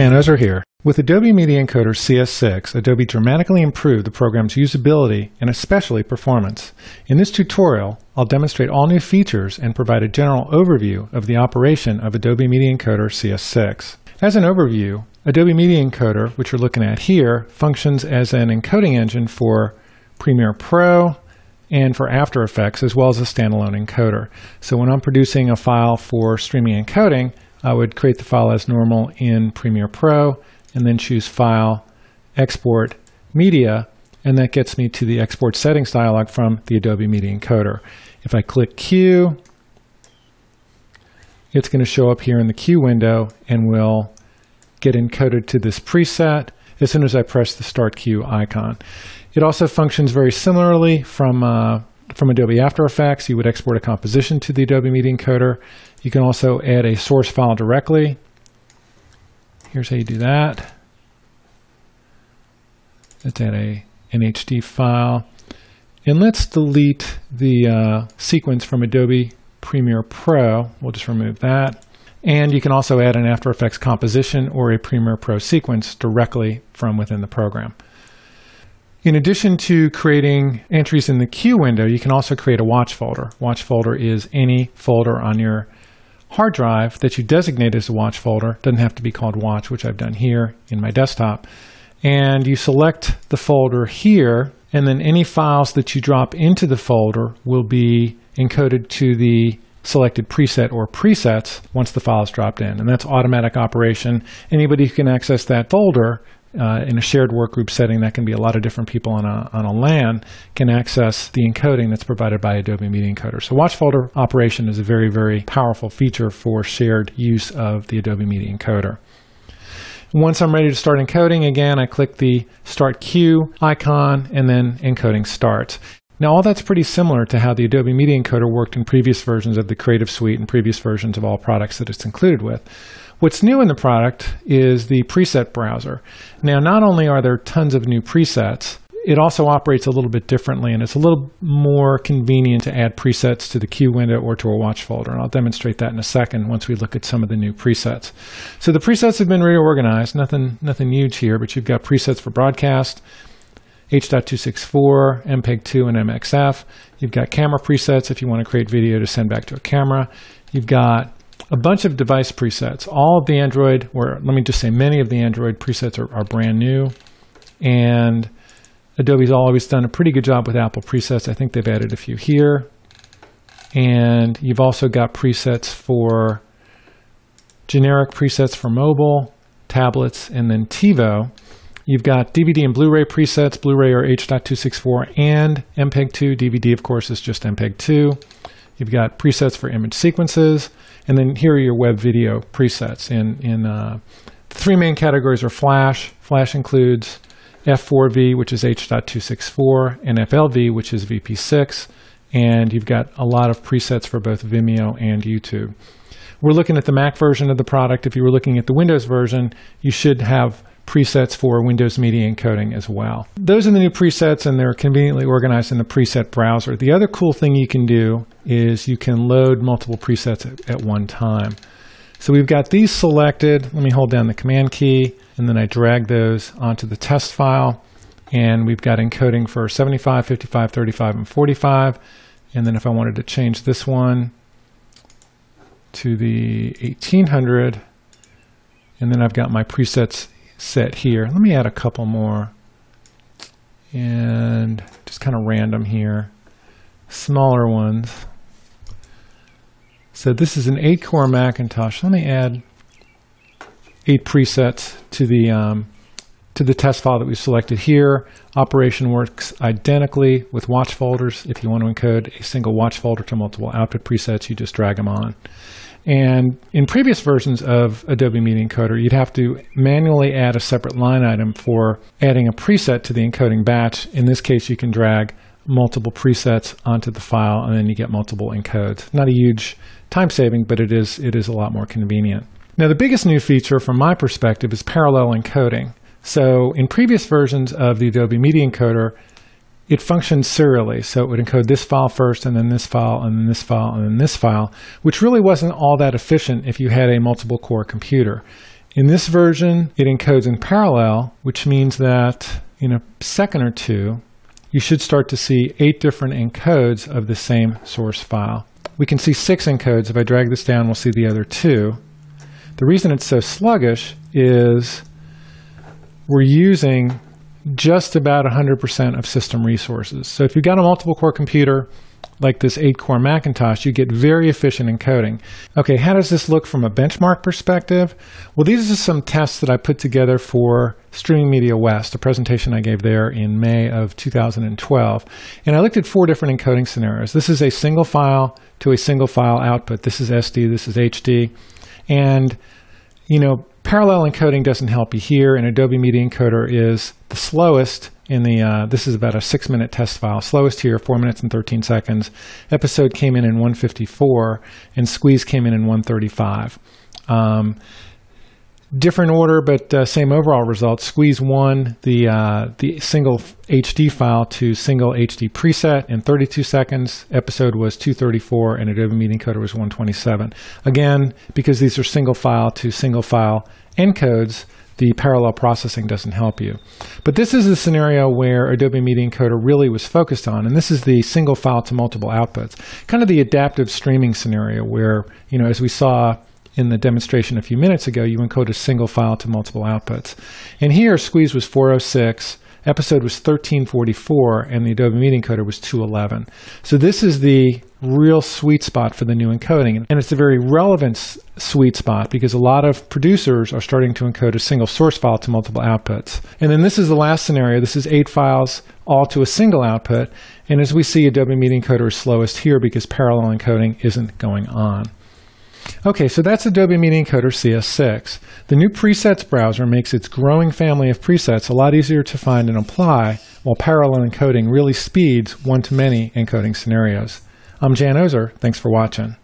Jan Ozer here. With Adobe Media Encoder CS6, Adobe dramatically improved the program's usability and especially performance. In this tutorial, I'll demonstrate all new features and provide a general overview of the operation of Adobe Media Encoder CS6. As an overview, Adobe Media Encoder, which you're looking at here, functions as an encoding engine for Premiere Pro and for After Effects, as well as a standalone encoder. So when I'm producing a file for streaming encoding, I would create the file as normal in Premiere Pro and then choose File, Export, Media, and that gets me to the Export Settings dialog from the Adobe Media Encoder. If I click Queue, it's going to show up here in the Queue window and will get encoded to this preset as soon as I press the Start Queue icon. It also functions very similarly from uh, from Adobe After Effects. You would export a composition to the Adobe Media Encoder. You can also add a source file directly. Here's how you do that. Let's add a NHD file. And let's delete the uh, sequence from Adobe Premiere Pro. We'll just remove that. And you can also add an After Effects composition or a Premiere Pro sequence directly from within the program. In addition to creating entries in the queue window, you can also create a watch folder. Watch folder is any folder on your hard drive that you designate as a watch folder. Doesn't have to be called watch, which I've done here in my desktop. And you select the folder here, and then any files that you drop into the folder will be encoded to the selected preset or presets once the file is dropped in. And that's automatic operation. Anybody who can access that folder uh, in a shared workgroup setting, that can be a lot of different people on a, on a LAN, can access the encoding that's provided by Adobe Media Encoder. So watch folder operation is a very, very powerful feature for shared use of the Adobe Media Encoder. Once I'm ready to start encoding, again, I click the Start Queue icon and then encoding starts. Now, all that's pretty similar to how the Adobe Media Encoder worked in previous versions of the Creative Suite and previous versions of all products that it's included with. What's new in the product is the preset browser. Now, not only are there tons of new presets, it also operates a little bit differently and it's a little more convenient to add presets to the Queue window or to a watch folder. And I'll demonstrate that in a second once we look at some of the new presets. So the presets have been reorganized, nothing, nothing huge here, but you've got presets for broadcast, H.264, MPEG-2, and MXF. You've got camera presets if you want to create video to send back to a camera. You've got a bunch of device presets. All of the Android, or let me just say many of the Android presets are, are brand new. And Adobe's always done a pretty good job with Apple presets. I think they've added a few here. And you've also got presets for generic presets for mobile, tablets, and then TiVo. You've got DVD and Blu-ray presets. Blu-ray are H.264 and MPEG-2. DVD, of course, is just MPEG-2. You've got presets for image sequences. And then here are your web video presets. In, in uh, three main categories are Flash. Flash includes F4V, which is H.264, and FLV, which is VP6. And you've got a lot of presets for both Vimeo and YouTube. We're looking at the Mac version of the product. If you were looking at the Windows version, you should have presets for Windows Media Encoding as well. Those are the new presets and they're conveniently organized in the preset browser. The other cool thing you can do is you can load multiple presets at, at one time. So we've got these selected. Let me hold down the command key and then I drag those onto the test file. And we've got encoding for 75, 55, 35, and 45. And then if I wanted to change this one to the 1800, and then I've got my presets set here. Let me add a couple more and just kind of random here. Smaller ones. So this is an 8-core Macintosh. Let me add eight presets to the um, to the test file that we selected here. Operation works identically with watch folders. If you want to encode a single watch folder to multiple output presets, you just drag them on. And in previous versions of Adobe Media Encoder, you'd have to manually add a separate line item for adding a preset to the encoding batch. In this case, you can drag multiple presets onto the file and then you get multiple encodes. Not a huge time saving, but it is, it is a lot more convenient. Now, the biggest new feature from my perspective is parallel encoding. So in previous versions of the Adobe Media Encoder, it functions serially. So it would encode this file first, and then this file, and then this file, and then this file, which really wasn't all that efficient if you had a multiple core computer. In this version, it encodes in parallel, which means that in a second or two, you should start to see eight different encodes of the same source file. We can see six encodes. If I drag this down, we'll see the other two. The reason it's so sluggish is we're using just about 100% of system resources. So if you've got a multiple core computer like this 8 core Macintosh, you get very efficient encoding. Okay, how does this look from a benchmark perspective? Well, these are some tests that I put together for Streaming Media West, a presentation I gave there in May of 2012. And I looked at four different encoding scenarios. This is a single file to a single file output. This is SD, this is HD. And, you know, parallel encoding doesn't help you here, and Adobe Media Encoder is the slowest in the, uh, this is about a six minute test file. Slowest here, four minutes and 13 seconds. Episode came in in 154, and Squeeze came in in 135. Um, different order, but uh, same overall results. Squeeze won the uh, the single HD file to single HD preset in 32 seconds. Episode was 234, and Adobe Media Encoder was 127. Again, because these are single file to single file encodes, the parallel processing doesn't help you. But this is the scenario where Adobe Media Encoder really was focused on, and this is the single file to multiple outputs, kind of the adaptive streaming scenario where, you know, as we saw in the demonstration a few minutes ago, you encode a single file to multiple outputs. And here, Squeeze was 406, episode was 1344, and the Adobe Media Encoder was 211. So this is the real sweet spot for the new encoding. And it's a very relevant sweet spot because a lot of producers are starting to encode a single source file to multiple outputs. And then this is the last scenario. This is eight files all to a single output. And as we see, Adobe Media Encoder is slowest here because parallel encoding isn't going on. Okay, so that's Adobe Media Encoder CS6. The new presets browser makes its growing family of presets a lot easier to find and apply, while parallel encoding really speeds one-to-many encoding scenarios. I'm Jan Ozer. Thanks for watching.